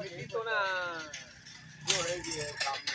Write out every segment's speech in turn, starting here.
मिट्टी तो ना जो है काम में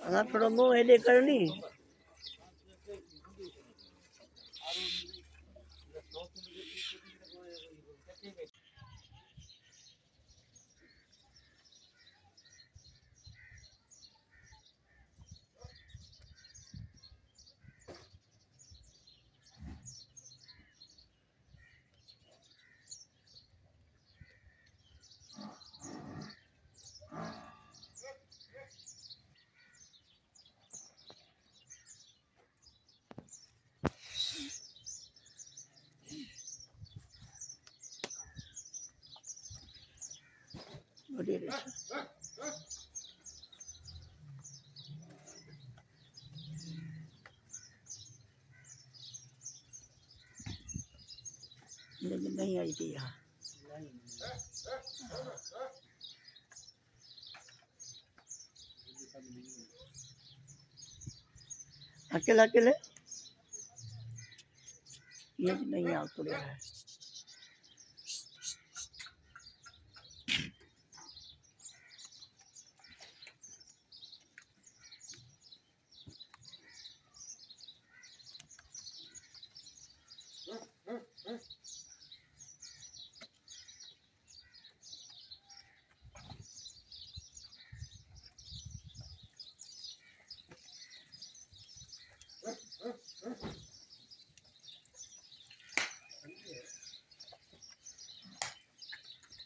हाँ मुँह हेले करनी बढ़िया रहता। लेकिन नहीं आई थी यहाँ। अकेला अकेले? ये नहीं आ रहा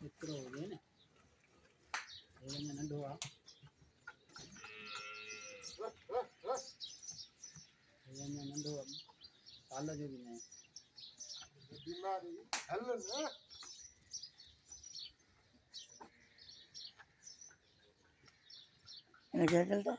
મિત્રો હોય ને એને નંડો આ એને નંડો પાલો જો બી નહીં બીમારી હલ ને એને કે કેલતા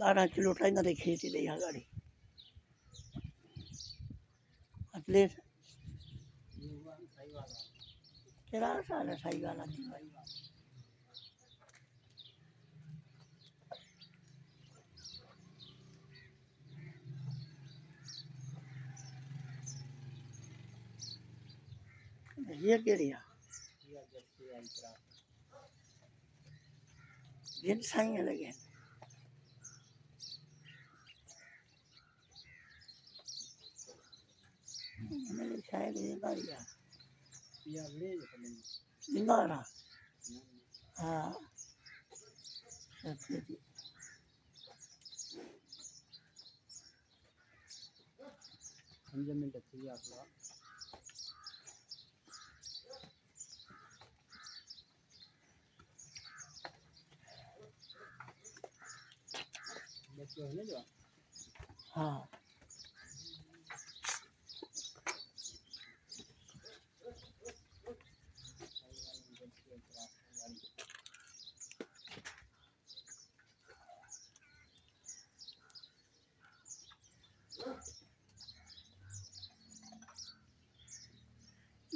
बारह किलो टाइम दे खेती ले आ गाड़ी अगले ये हुआ सही वाला केड़ा साल है सही वाला थी भाई ये केड़ी आ ये जब से आई क्राफ्ट जिन साईं लगे இந்தாடா ஆ சரி சரி அஞ்சு மினிட் ஃப்ரீ ஆகலாம் हाँ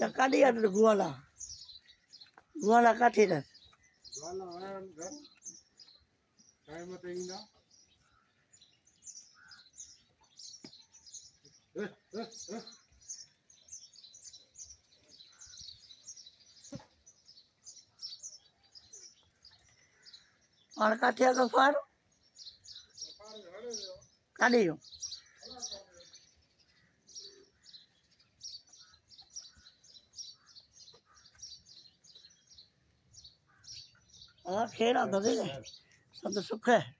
Ya kali ada gua lah. Gua lah kati dah. Gua lah kan. Kayak mata ini Eh, eh, eh. Mana kati agak far? Kali yuk. Rush घटि तो है ना तो दी है।